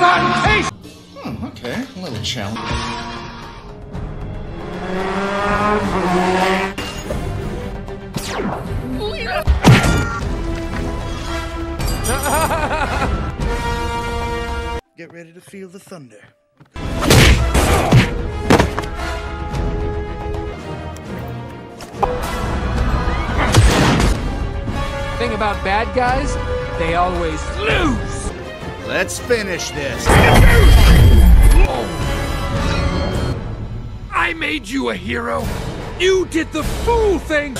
mind presentation! Hmm, okay, a little challenge. Get ready to feel the thunder. Thing about bad guys, they always lose! Let's finish this. I made you a hero! You did the fool thing!